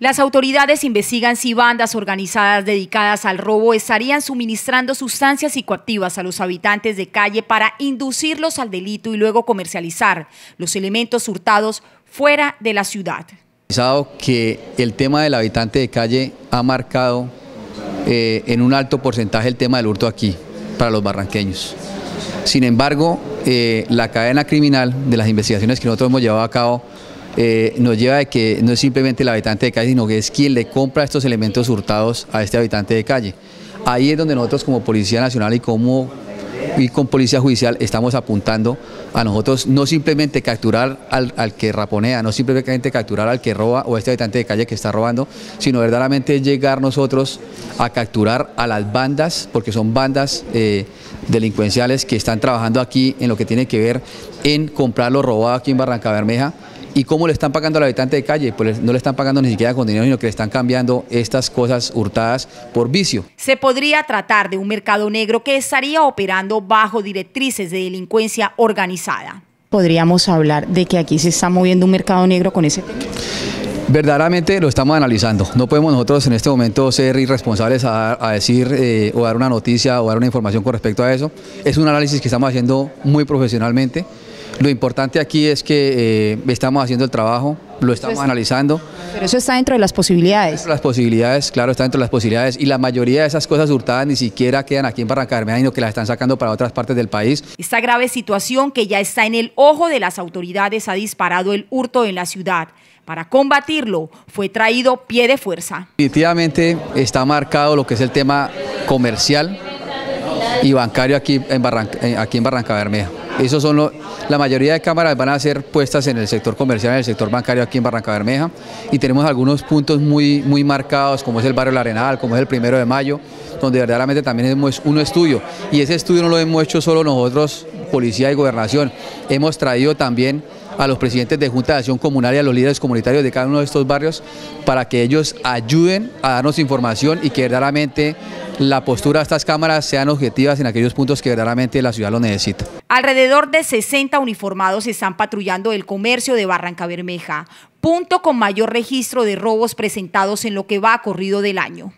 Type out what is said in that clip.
Las autoridades investigan si bandas organizadas dedicadas al robo estarían suministrando sustancias psicoactivas a los habitantes de calle para inducirlos al delito y luego comercializar los elementos hurtados fuera de la ciudad. que el tema del habitante de calle ha marcado eh, en un alto porcentaje el tema del hurto aquí, para los barranqueños. Sin embargo, eh, la cadena criminal de las investigaciones que nosotros hemos llevado a cabo eh, nos lleva a que no es simplemente el habitante de calle, sino que es quien le compra estos elementos hurtados a este habitante de calle. Ahí es donde nosotros como Policía Nacional y como y con Policía Judicial estamos apuntando a nosotros no simplemente capturar al, al, que raponea, no simplemente capturar al que roba o a este habitante de calle que está robando, sino verdaderamente llegar nosotros a capturar a las bandas, porque son bandas eh, delincuenciales que están trabajando aquí en lo que tiene que ver en comprar lo robado aquí en Barranca Bermeja ¿Y cómo le están pagando al habitante de calle? Pues no le están pagando ni siquiera con dinero, sino que le están cambiando estas cosas hurtadas por vicio. Se podría tratar de un mercado negro que estaría operando bajo directrices de delincuencia organizada. ¿Podríamos hablar de que aquí se está moviendo un mercado negro con ese tema? Verdaderamente lo estamos analizando. No podemos nosotros en este momento ser irresponsables a, decir eh, o dar una noticia o dar una información con respecto a eso. Es un análisis que estamos haciendo muy profesionalmente. Lo importante aquí es que eh, estamos haciendo el trabajo, lo estamos analizando. Pero eso está dentro de las posibilidades. las posibilidades, claro, está dentro de las posibilidades y la mayoría de esas cosas hurtadas ni siquiera quedan aquí en Barranca Bermeja, sino que las están sacando para otras partes del país. Esta grave situación que ya está en el ojo de las autoridades ha disparado el hurto en la ciudad. Para combatirlo fue traído pie de fuerza. Definitivamente está marcado lo que es el tema comercial y bancario aquí en Barranca, aquí en Barranca Bermeja. Esos son la mayoría de cámaras van a ser puestas en el sector comercial, en el sector bancario aquí en Barranca Bermeja. Y tenemos algunos puntos muy, muy marcados como es el barrio La Arenal, como es el primero de mayo, donde verdaderamente también es un estudio. Y ese estudio no lo hemos hecho solo nosotros, Policía y Gobernación, hemos traído también a los presidentes de Junta de Acción Comunal y a los líderes comunitarios de cada uno de estos barrios para que ellos ayuden a darnos información y que verdaderamente la postura de estas cámaras sean objetivas en aquellos puntos que verdaderamente la ciudad lo necesita. Alrededor de 60 uniformados están patrullando el comercio de Barranca Bermeja, punto con mayor registro de robos presentados en lo que va corrido del año.